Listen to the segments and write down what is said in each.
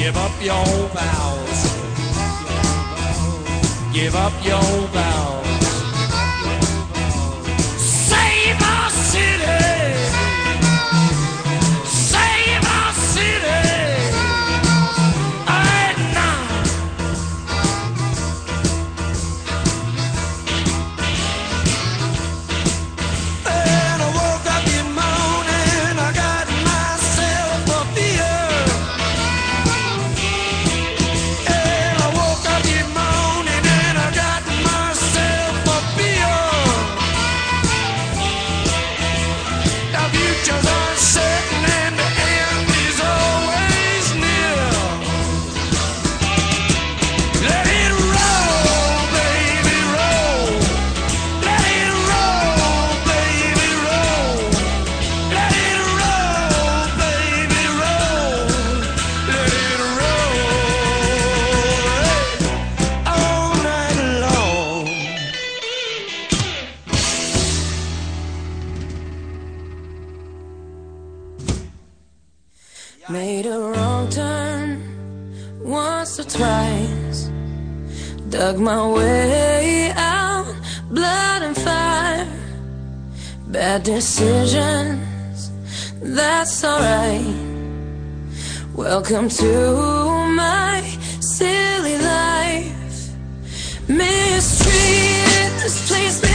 Give up your vows. Give up your vows. decisions, that's alright. Welcome to my silly life. Mistreated this place.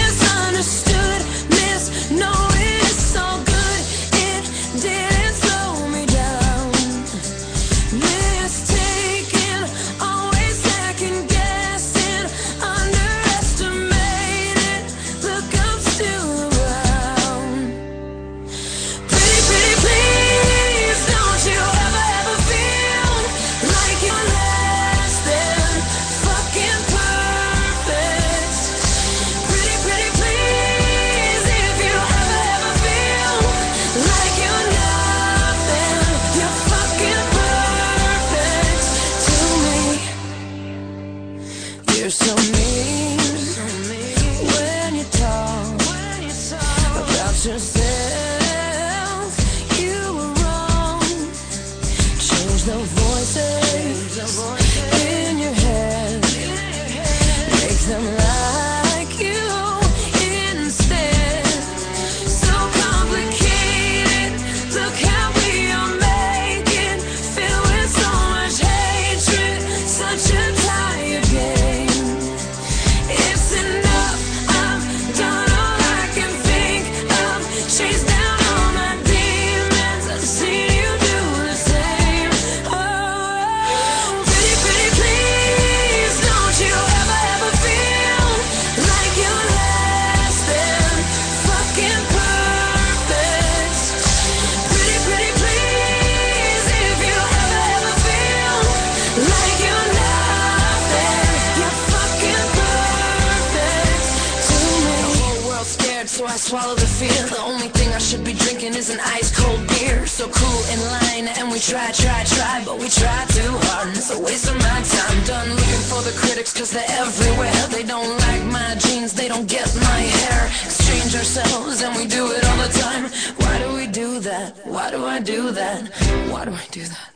do that.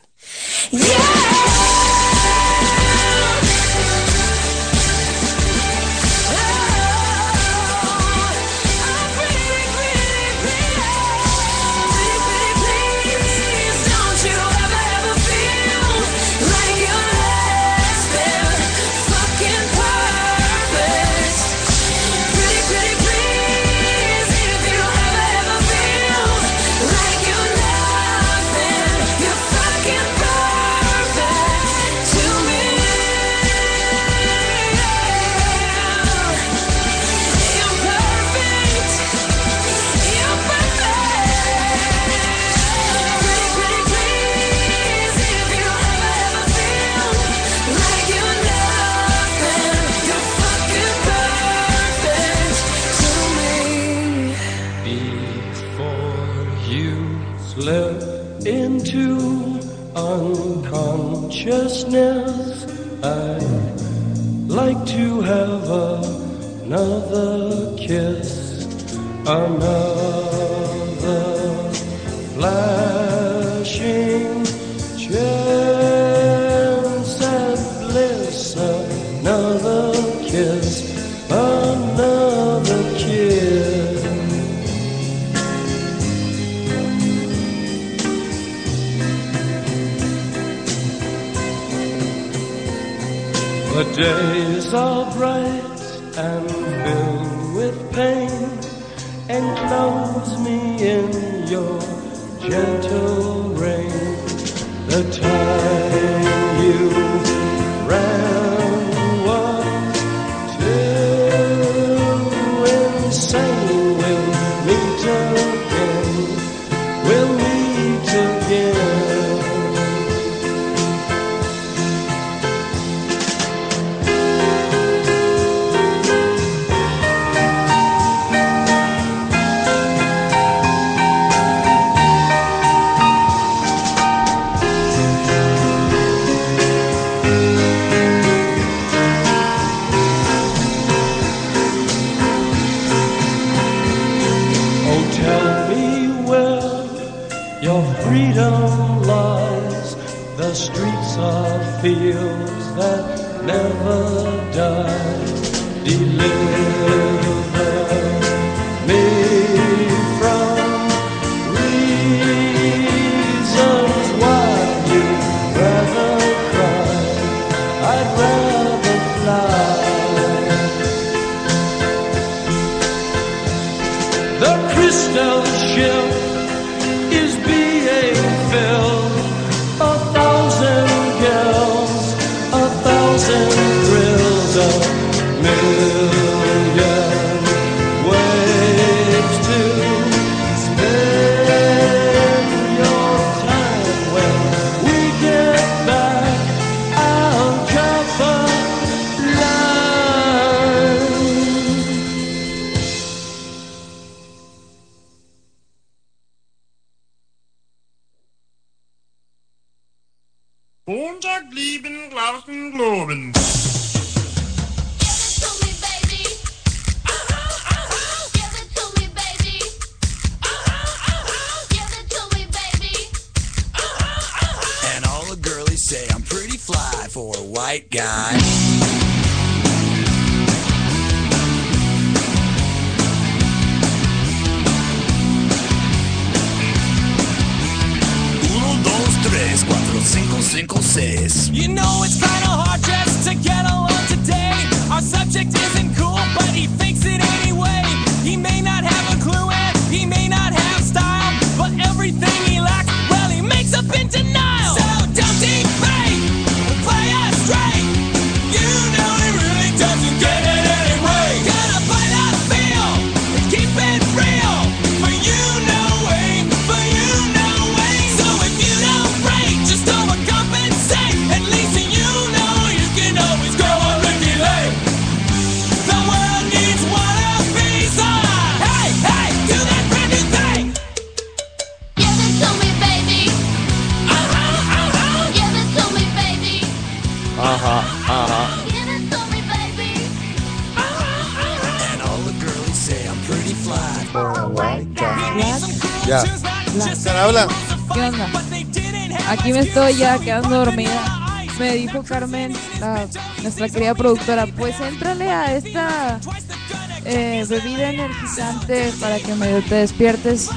I'd like to have another kiss, another flashing. days are bright and filled with pain. Enclose me in your gentle rain. The time. You know it's kinda hard to. Ya. Cara, habla. ¿Qué onda? Aquí me estoy ya quedando dormida. Me dijo Carmen, la- nuestra querida productora, pues éntrale a esta eh, bebida energizante para que medio te despiertes.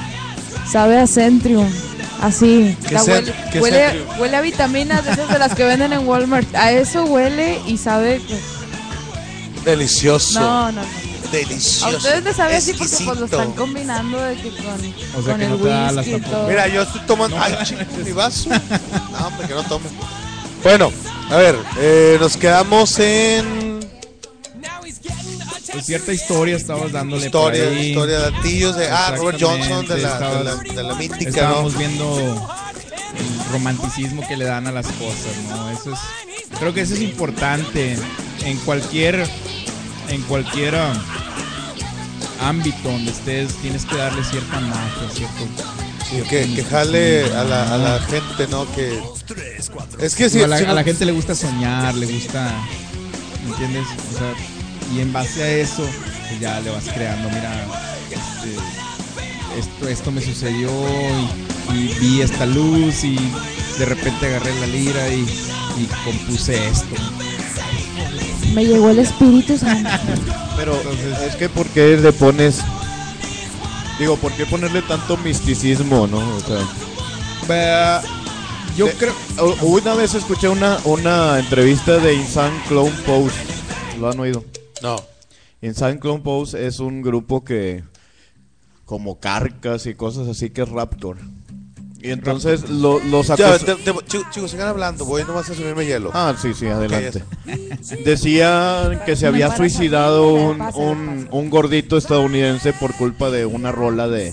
Sabe a Centrium. Así. ¿Qué La huele, huele, huele a vitaminas de esas de las que venden en Walmart. A eso huele y sabe. pues, Delicioso. no, no, no. Delicioso. A ustedes les sabe así porque pues lo están combinando de que con, O sea con que el no te da las whisky y todo. Mira, yo estoy tomando. Ay, chingo, mi vaso. No, hombre, que no tome. Bueno, a ver, eh, nos quedamos en Pues cierta historia estabas dándole historia, por ahí. historia de latillos de ah, Robert Johnson de la, de la, Estabas- de la mítica, Estábamos ¿no? viendo el romanticismo que le dan a las cosas, ¿no? Eso es, creo que eso es importante en cualquier, en cualquier ámbito donde estés, tienes que darle cierta magia, cierto. Sí, que, que jale a la, a la gente, ¿no? Que es que si, a, la, si a la gente le gusta soñar, le gusta, ¿me entiendes? O sea, y en base a eso, pues ya le vas creando, mira, este, esto, esto me sucedió y, y vi esta luz y de repente agarré la lira y, y compuse esto. Me llegó el Espíritu Santo. Pero es que ¿por qué le pones... Digo, ¿por qué ponerle tanto misticismo, no? O sea... Vea, Yo de- creo... Una vez escuché una, una entrevista de Insane Clone Pose. ¿Lo han oído? No. Insane Clone Pose es un grupo que... Como carcas y cosas así que es Raptor. Y entonces lo, los Ya, acus- te- te- chicos, chicos, sigan hablando, voy nomás a subirme hielo. Ah, sí, sí, adelante. Ok, Decía que se había suicidado un, un, un gordito estadounidense por culpa de una rola de,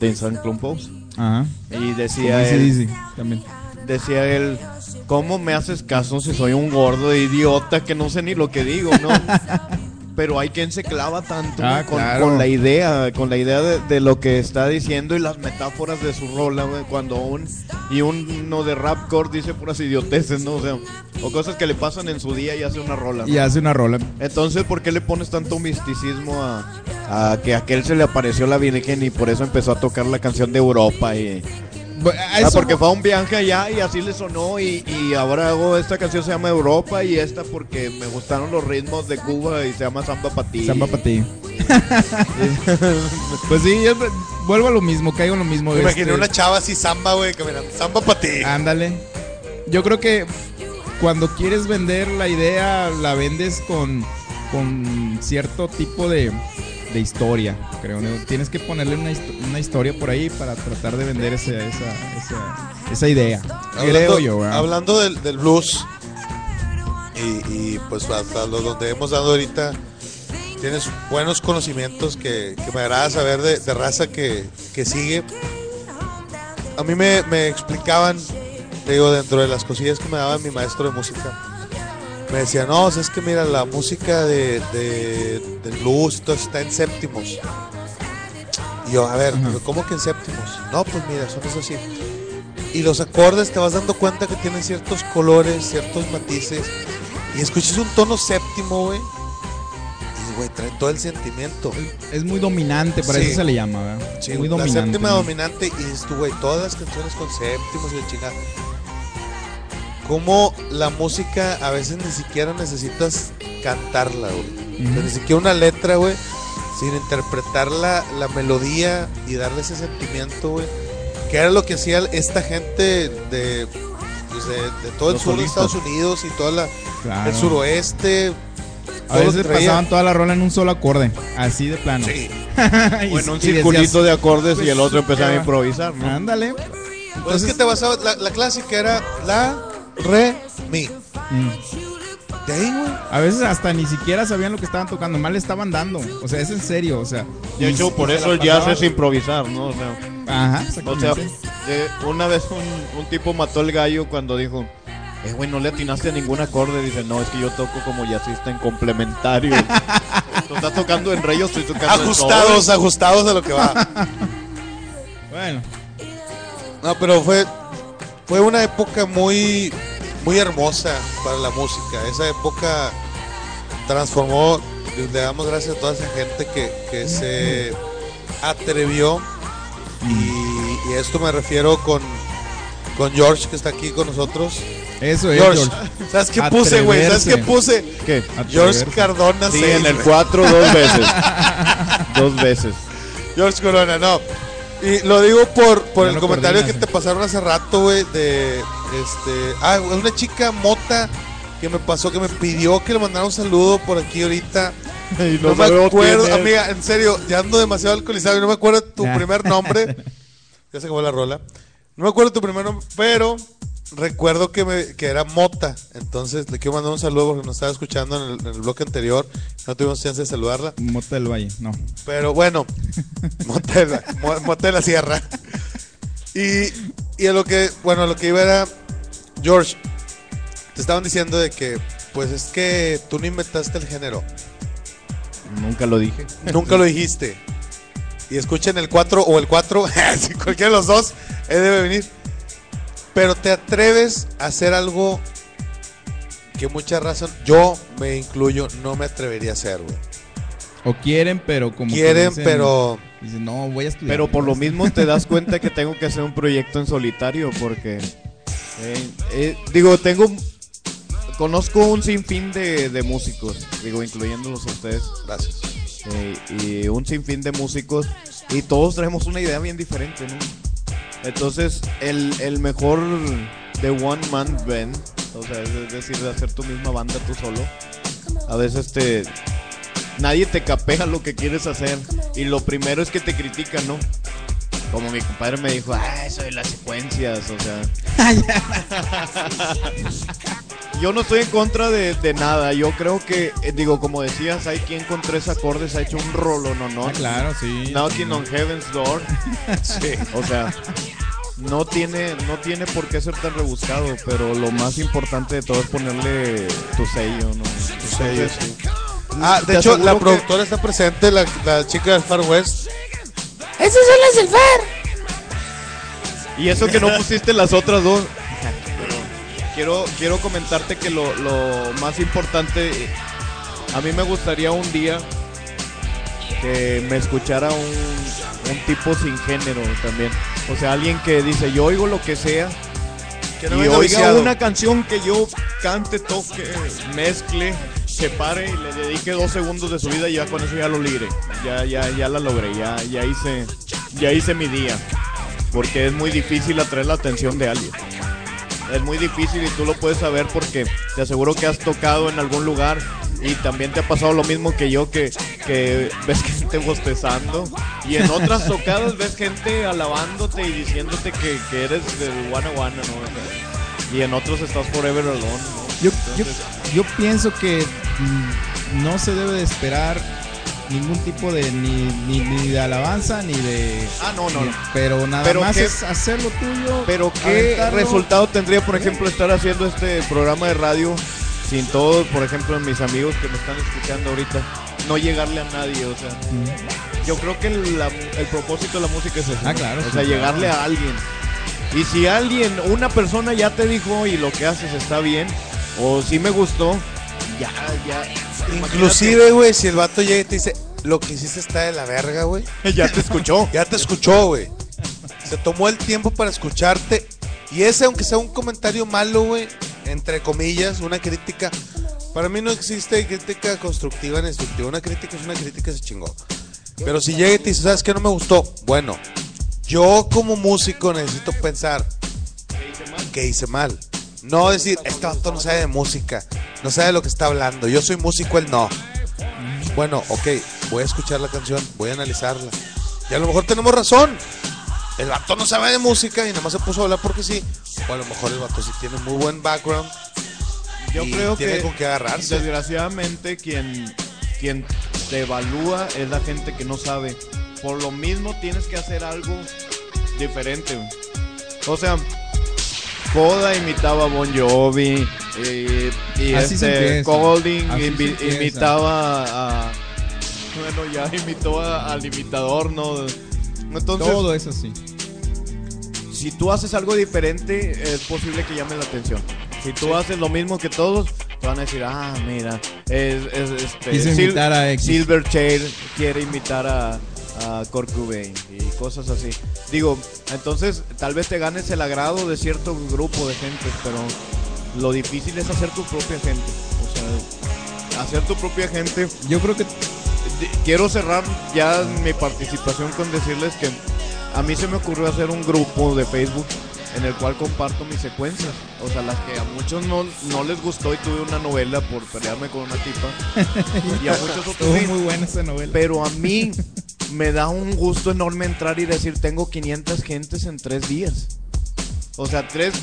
de Insane Clone Pose. Ajá. Y decía Como él, AC/DC también. decía él, ¿cómo me haces caso si soy un gordo idiota que no sé ni lo que digo, no? Pero hay quien se clava tanto Ah, con, claro. con la idea, con la idea de, de lo que está diciendo y las metáforas de su rola, cuando un y uno de rapcore dice puras idioteces, ¿no? O sea, o cosas que le pasan en su día y hace una rola. ¿no? Y hace una rola. Entonces, ¿por qué le pones tanto misticismo a, a que a aquel se le apareció la Virgen y por eso empezó a tocar la canción de Europa? Y, Ah, porque fue a un viaje allá y así le sonó y, y ahora hago esta canción se llama Europa y esta porque me gustaron los ritmos de Cuba y se llama Samba para ti. Samba para ti. pues sí, yo vuelvo a lo mismo, caigo en lo mismo. Me imaginé este, una chava así samba, güey, caminando. Samba para ti. Ándale. Yo creo que cuando quieres vender la idea, la vendes con, con cierto tipo de, de historia, creo. ¿no? Tienes que ponerle una, histo- una historia por ahí para tratar de vender esa, esa, esa, esa idea. Hablando, creo yo. ¿verdad? hablando del, del blues y, y, pues hasta lo donde hemos dado ahorita, tienes buenos conocimientos que, que me agrada saber de, de raza que, que sigue. A mí me, me explicaban, digo, dentro de las cosillas que me daba mi maestro de música, me decía, no, es que mira, la música de, de, blues y todo está en séptimos. Y yo, a ver, ¿pero ¿cómo que en séptimos? No, pues mira, son eso así. Y los acordes te vas dando cuenta que tienen ciertos colores, ciertos matices. Y escuchas un tono séptimo, güey. Y, güey, trae todo el sentimiento. Es muy dominante, para Sí. eso se le llama, ¿verdad? Sí, muy la dominante. séptima ¿no? dominante. Y tú, güey, todas las canciones con séptimos y de chingada. Como la música a veces ni siquiera necesitas cantarla, güey. O sea, ni siquiera una letra, güey. Sin interpretar la, la melodía y darle ese sentimiento, güey. Que era lo que hacía esta gente de, pues, de, de todo el Los sur de. Estados Unidos y toda la, Claro. el suroeste. A todo veces pasaban toda la rola en un solo acorde, así de plano. Sí. Y- O en un y decías, circulito de acordes y pues, el otro empezaba a improvisar, ¿no? Ándale. Pues es que te basabas, la, la clásica era la, re, mi. Mm. De ahí, güey. A veces hasta ni siquiera sabían lo que estaban tocando, mal le estaban dando. O sea, es en serio, o sea. De hecho, por eso el jazz es improvisar, ¿no? O sea, Ajá, o sea, exactamente. eh, una vez un, un tipo mató el gallo cuando dijo, eh, güey, no le atinaste a ningún acorde. Dice, no, es que yo toco como jazzista en complementario. Tú estás tocando en re, yo estoy tocando en Ajustados, sol. ajustados a lo que va. Bueno, No, pero fue, fue una época muy, muy hermosa para la música. Esa época transformó, y le damos gracias a toda esa gente que, que se atrevió Y, y esto me refiero con, con George, que está aquí con nosotros. Eso es, George, George. ¿sabes qué puse, güey? ¿Sabes qué puse? ¿Qué? George. Cardona Sí, seis, en el güey. 4 dos veces. dos veces. George Corona, no. Y lo digo por, por el comentario que te pasaron hace rato, güey, de este, ah, una chica mota que me pasó que me pidió que le mandara un saludo por aquí ahorita. Y No, me acuerdo, es. amiga, en serio, ya ando demasiado alcoholizado y no me acuerdo tu primer nombre. ya se acabó la rola. No me acuerdo tu primer nombre, pero recuerdo que, me, que era Mota. Entonces le quiero mandar un saludo porque nos estaba escuchando en el, en el bloque anterior. No tuvimos chance de saludarla. Mota del Valle, no. Pero bueno, Mota de la, Mo- Mota de la Sierra. Y, y a lo que, bueno, a lo que iba era, George, te estaban diciendo de que, pues es que tú no inventaste el género. Nunca lo dije. Nunca lo dijiste. Y escuchen el 4 o el 4, si cualquiera de los dos, él debe venir. Pero te atreves a hacer algo que mucha razón, yo me incluyo, no me atrevería a hacer, güey. O quieren, pero como. Quieren, dicen- pero Dicen, no, voy a estudiar. Pero por lo a estudiar". mismo te das cuenta que tengo que hacer un proyecto en solitario porque eh, eh, digo tengo conozco un sinfín de, de músicos digo incluyéndolos a ustedes gracias. eh, y un sinfín de músicos y todos traemos una idea bien diferente ¿no? Entonces el, el mejor de one man band o sea es decir de hacer tu misma banda tú solo a veces te nadie te capea lo que quieres hacer y lo primero es que te critican, ¿no? Como mi compadre me dijo, ah, eso de las secuencias, o sea. yo no estoy en contra de, de nada. Yo creo que, eh, digo, como decías, hay quien con tres acordes ha hecho un rolo, ¿no? no Ah, claro, sí. Knocking on Heaven's Door. Sí, o sea, no tiene, no tiene por qué ser tan rebuscado, pero lo más importante de todo es ponerle tu sello, ¿no? Tu sello, sí. Ah, de hecho, la que- productora está presente, la, la chica del Far West. Esas son las del far. Y eso que no pusiste las otras dos. Quiero, quiero comentarte que lo, lo más importante, a mí me gustaría un día que me escuchara un, un tipo sin género también. O sea, alguien que dice, yo oigo lo que sea. Que no y oiga viciado. una canción que yo cante, toque, mezcle, se pare y le dedique dos segundos de su vida y ya con eso ya lo libre. Ya, ya, ya la logré, ya, ya hice, ya hice mi día. Porque es muy difícil atraer la atención de alguien. Es muy difícil y tú lo puedes saber porque te aseguro que has tocado en algún lugar y también te ha pasado lo mismo que yo que, que ves gente bostezando y en otras tocadas ves gente alabándote y diciéndote que, que eres del Wanna Wanna, ¿no? Y en otros estás forever alone, ¿no? Yo, yo, Entonces, yo pienso que mm, no se debe de esperar ningún tipo de ni, ni, ni de alabanza ni de Ah, no, no, ni- no. pero nada Pero más qué- es hacer lo tuyo Pero qué aventarlo. resultado tendría, por ejemplo, estar haciendo este programa de radio sin todos, por ejemplo, mis amigos que me están escuchando ahorita, no llegarle a nadie, o sea, Mm. yo creo que el, la- el propósito de la música es eso, Ah, ¿no? claro, o sí, sea, claro. llegarle a alguien. Y si alguien, una persona ya te dijo y lo que haces está bien, o si me gustó, ya, ya. Inclusive, güey, si el vato llega y te dice, lo que hiciste está de la verga, güey. ya te escuchó. Ya te escuchó, güey. Se tomó el tiempo para escucharte. Y ese, aunque sea un comentario malo, güey, entre comillas, una crítica. Para mí no existe crítica constructiva ni destructiva. Una crítica es una crítica, se chingó. Pero si llega y te dice, ¿sabes qué no me gustó? Bueno, yo como músico necesito pensar que hice mal. No decir, este vato no sabe de música, no sabe lo que está hablando. Yo soy músico, él no. Bueno, ok, voy a escuchar la canción, voy a analizarla. Y a lo mejor tenemos razón. El vato no sabe de música y nada más se puso a hablar porque sí. O a lo mejor el vato sí tiene muy buen background. Yo y creo tiene que con qué agarrarse. desgraciadamente quien, quien te evalúa es la gente que no sabe. Por lo mismo tienes que hacer algo diferente. O sea, Coda imitaba a Bon Jovi y Así se este. Golding Así se invi- empieza. imitaba a, bueno ya imitó a- al imitador, ¿no? Entonces, todo es así si tú haces algo diferente, es posible que llame la atención. Si tú Sí. haces lo mismo que todos, te van a decir, ah, mira, es, es este, Sil- a. Silverchair quiere imitar a, a Kurt Cobain. Y cosas así. Digo, entonces tal vez te ganes el agrado de cierto grupo de gente, pero lo difícil es hacer tu propia gente. O sea, hacer tu propia gente. Yo creo que Quiero cerrar ya mi participación con decirles que a mí se me ocurrió hacer un grupo de Facebook en el cual comparto mis secuencias. O sea, las que a muchos no, no les gustó y tuve una novela por pelearme con una tipa. y a muchos otros muy buena esa novela. Pero a mí me da un gusto enorme entrar y decir, tengo 500 gentes en tres días. O sea, tres...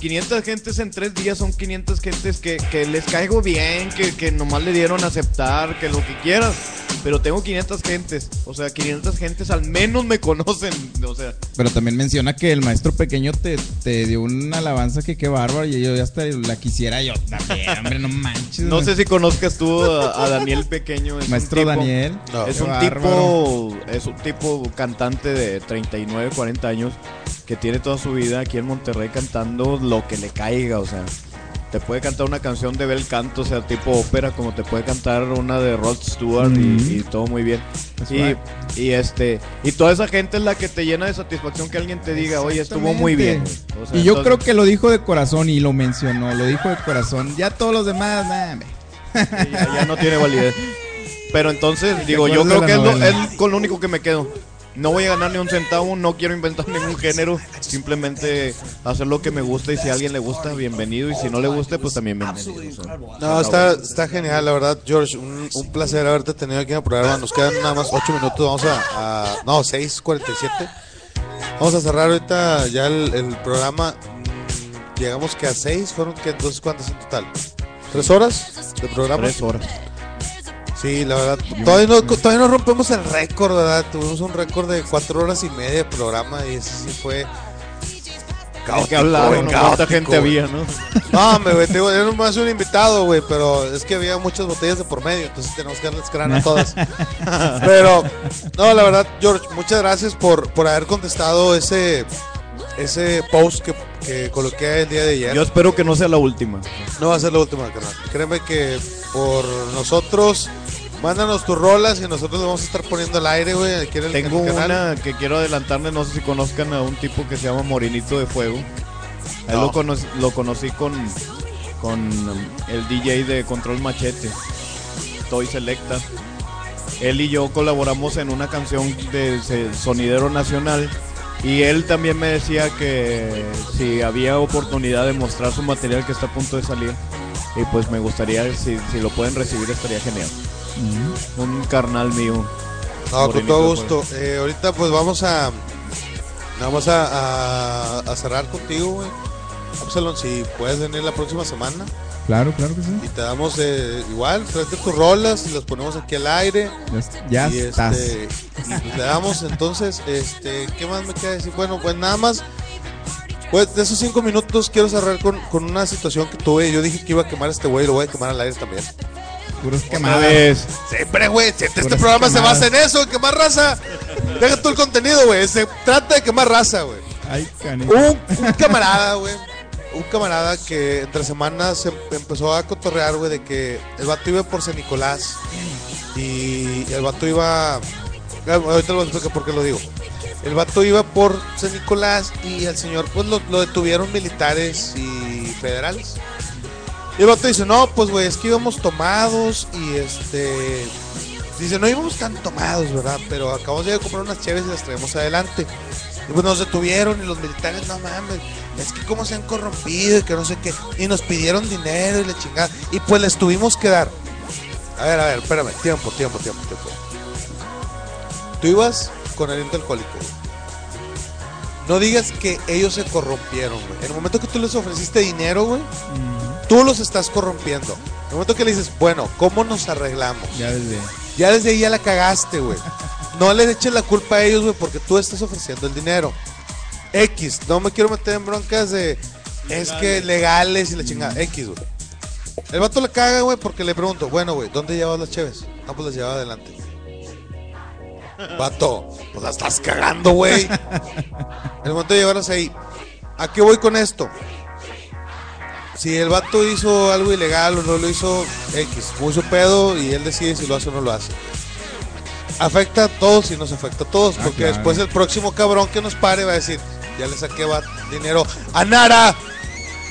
500 gentes en tres días son 500 gentes que, que les caigo bien, que, que nomás le dieron a aceptar, que lo que quieras. Pero tengo 500 gentes. O sea, 500 gentes al menos me conocen. O sea, Pero también menciona que el maestro pequeño te, te dio una alabanza que qué bárbaro y yo ya hasta la quisiera yo también, hombre, no manches. no sé si conozcas tú a, a Daniel Pequeño. es Maestro tipo- Daniel. Es Qué un bárbaro. tipo, es un tipo cantante de 39, 40 años que tiene toda su vida aquí en Monterrey cantando lo que le caiga, o sea, te puede cantar una canción de bel canto, o sea, tipo ópera, como te puede cantar una de Rod Stewart y- y, todo muy bien. Y, right. y este, y toda esa gente es la que te llena de satisfacción que alguien te diga, oye, estuvo muy bien. Exactamente. güey". O sea, y yo creo que lo dijo de corazón y lo mencionó, lo dijo de corazón. Ya todos los demás, nah, ya, ya no tiene validez. Pero entonces, ¿Te digo, yo creo que es, lo, es con lo único que me quedo. No voy a ganar ni un centavo, no quiero inventar ningún género, simplemente hacer lo que me gusta y si a alguien le gusta, bienvenido y si no le gusta, pues también bienvenido. o sea. No, está, está genial, la verdad, George. Un, un placer haberte tenido aquí en el programa. Nos quedan nada más 8 minutos. Vamos a. a- no, 6:47. Vamos a cerrar ahorita ya el, el programa. Mm, Llegamos que a 6. ¿Fueron que entonces cuántas en total? ¿Tres horas de programa? Tres horas. Sí, la verdad. Todavía no, todavía no rompemos el récord, ¿verdad? Tuvimos un récord de 4 horas y media de programa y ese sí fue. ¿De qué hablaron? güey, ¿Cuánta caótico, gente güey. había, no? No, hombre, güey, digo, era nomás un invitado, güey, pero es que había muchas botellas de por medio, entonces tenemos que darles crán a todas. Pero, no, la verdad, George, muchas gracias por, por haber contestado ese, ese post que, que coloqué el día de ayer. Yo espero que no sea la última. No va a ser la última, carnal. Créeme que por nosotros, mándanos tus rolas y nosotros le vamos a estar poniendo al aire, güey, aquí en el, Tengo en el canal. una que quiero adelantarle, no sé si conozcan a un tipo que se llama Morinito de Fuego. A él No. lo, cono- lo conocí con, con el DJ de Control Machete, Toy Selecta. Él y yo colaboramos en una canción de Sonidero Nacional y él también me decía que si había oportunidad de mostrar su material que está a punto de salir y pues me gustaría, si, si lo pueden recibir estaría genial. Un carnal mío. No, con todo Fuego. gusto. Eh, ahorita pues vamos a vamos a, a- a cerrar contigo, güey. Absalón, si puedes venir la próxima semana Claro, claro que sí. y te damos eh, igual, frente tus rolas y las ponemos aquí al aire. Ya, ya y estás. este, y pues le damos entonces, este, ¿qué más me queda decir? Bueno, pues nada más. Pues de esos cinco minutos quiero cerrar con, con una situación que tuve. Yo dije que iba a quemar a este güey y lo voy a quemar al aire también. Puros quemadas. Siempre, güey. si Este Puras programa se basa en eso, en quemar raza. Deja todo el contenido, güey. Se trata de quemar raza, güey. Ay. Un, un camarada, güey. Un camarada que entre semanas se em- empezó a cotorrear, güey, de que el vato iba por San Nicolás. Y el vato iba. Ah, Ahorita lo voy a explicar por qué lo digo. El vato iba por San Nicolás y al señor, pues lo, lo detuvieron militares y federales. Y el vato dice: No, pues, güey, es que íbamos tomados y este. Dice: No íbamos tan tomados, ¿verdad? Pero acabamos de comprar unas cheves y las traemos adelante. Y pues nos detuvieron y los militares, no mames, es que cómo se han corrompido y que no sé qué. Y nos pidieron dinero y la chingada. Y pues les tuvimos que dar. A ver, a ver, espérame, tiempo, tiempo, tiempo, tiempo. Tú ibas con aliento alcohólico. No digas que ellos se corrompieron, güey. En el momento que tú les ofreciste dinero, güey, tú los estás corrompiendo. En el momento que le dices, bueno, ¿cómo nos arreglamos? Ya desde. Ya desde ahí ya la cagaste, güey. No le eches la culpa a ellos, güey, porque tú estás ofreciendo el dinero. X, no me quiero meter en broncas de. Es que legales y la chingada. X, güey. El vato le caga, güey, porque le pregunto, bueno, güey, ¿dónde llevas las cheves? Ah, pues las llevaba adelante. Vato, pues la estás cagando, güey. El momento de llevarlas ahí. ¿A qué voy con esto? Si el vato hizo algo ilegal o no lo hizo, X, puso pedo y él decide si lo hace o no lo hace. afecta a todos y nos afecta a todos. Ah, porque claro. después el próximo cabrón que nos pare va a decir, ya le saqué dinero a Nara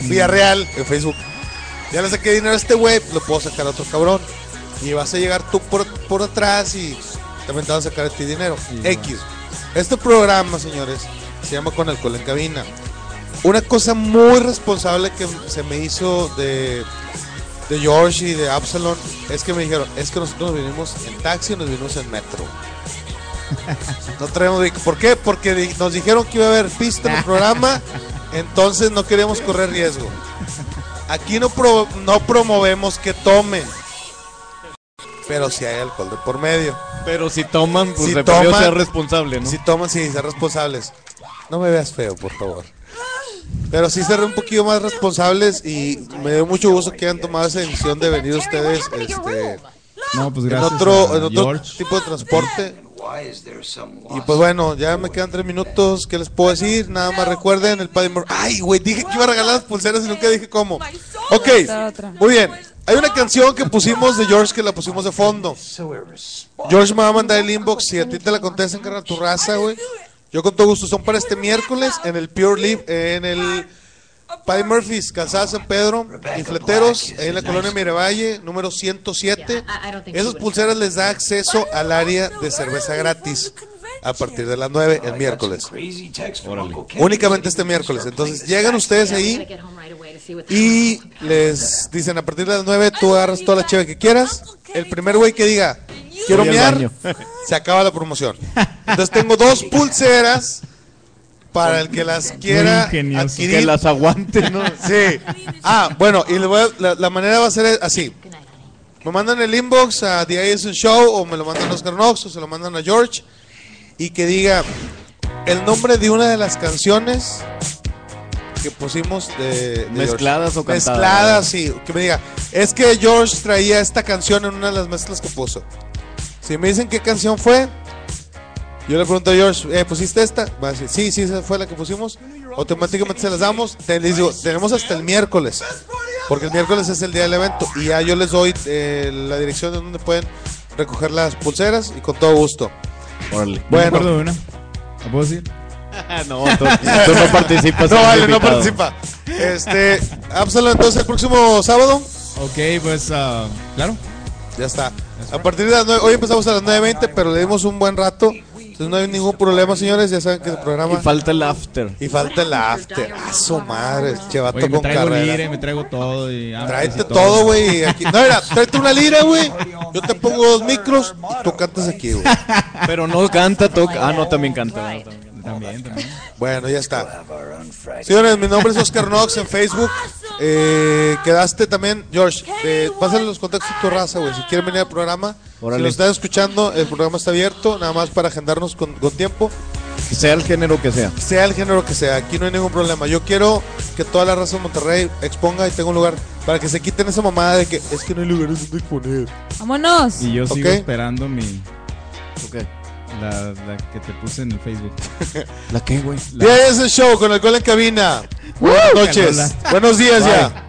Villarreal en Facebook. Ya le saqué dinero a este güey, lo puedo sacar a otro cabrón. Y vas a llegar tú por, por atrás y también te van a sacar a ti dinero. X. Este programa, señores, se llama Con Alcohol en Cabina. Una cosa muy responsable que se me hizo de, de George y de Absalon es que me dijeron, es que nosotros nos vinimos en taxi y nos vinimos en metro. No traemos ¿Por qué? Porque nos dijeron que iba a haber pista en el programa, entonces no queríamos correr riesgo. Aquí no, pro- no promovemos que tomen, pero si hay alcohol de por medio. Pero si toman, pues Si de toman- ser responsable, ¿no? Si toman, sí, ser responsables. No me veas feo, por favor. Pero sí ser un poquito más responsables y me dio mucho gusto que hayan tomado esa decisión de venir ustedes este, No, pues en otro, en otro tipo de transporte. Y pues bueno, ya me quedan tres minutos. ¿Qué les puedo decir? Nada más recuerden el Paddy Ay, güey, dije que iba a regalar las pulseras y nunca dije cómo. Ok, muy bien. Hay una canción que pusimos de George que la pusimos de fondo. George me va a mandar el inbox. Si a ti te la contestan, carnal, tu raza, güey. Yo con todo gusto. Son para este miércoles en el Pure Live, en el Paddy Murphy's, Calzada San Pedro, Infleteros, ahí en la colonia Mirevalle, número 107. Esas pulseras les da acceso al área de cerveza gratis a partir de las 9 el miércoles. Únicamente este miércoles. Entonces llegan ustedes ahí y les dicen a partir de las 9 tú agarras toda la cheve que quieras. El primer güey que diga quiero Voy al miar, baño. se acaba la promoción. Entonces tengo dos pulseras para el que las quiera ingenioso. adquirir. Que las aguante, ¿no? Sí. Ah, bueno, y le voy a- la, la manera va a ser así. Me mandan el inbox a The ISN Show o me lo mandan a Oscar Knox o se lo mandan a George y que diga el nombre de una de las canciones que pusimos de, de Mezcladas George. o cantadas. Mezcladas, sí. Que me diga, es que George traía esta canción en una de las mezclas que puso. Si me dicen qué canción fue, yo le pregunto a George, eh, ¿pusiste esta? Va a decir, sí, sí, esa fue la que pusimos. Automáticamente se las damos. Te, les digo, tenemos hasta el miércoles. Porque el miércoles es el día del evento. Y ya yo les doy eh, la dirección de donde pueden recoger las pulseras y con todo gusto. Órale. Yo me acuerdo Bueno, de una. ¿La puedo decir? no, tú, tú no participas. no vale, no participa. Este, Absalom, entonces el próximo sábado. Ok, pues, ah, claro. Ya está. A partir de las 9, hoy empezamos a las 9.20, pero le dimos un buen rato. Entonces no hay ningún problema, señores. Ya saben que el programa. Y falta el after. Y falta el after. A su madre, chevato Oye, me con traigo carrera. lire, me traigo todo. Y ah, Tráete y todo, güey. y No, mira, tráete una lira, güey. Yo te pongo dos micros y tú cantas aquí, güey. Pero no canta, toca. Ah, no, también canta. ¿no? También. También, también. Bueno, ya está. Señores, mi nombre es Oscar Knox en Facebook. Eh, quedaste también, George. Eh, pásale los contactos a tu raza, güey. Si quieren venir al programa, Órale. si lo están escuchando, el programa está abierto. Nada más para agendarnos con, con tiempo. Sea el género que sea. Sea el género que sea, aquí no hay ningún problema. Yo quiero que toda la raza de Monterrey exponga y tenga un lugar para que se quiten esa mamada de que es que no hay lugares donde exponer. Vámonos. Y yo sigo Ok. esperando mi. Ok. La, la que te puse en el Facebook. ¿La qué, güey? Ya es el show con el gol en cabina. Buenas noches. Buenos días ya.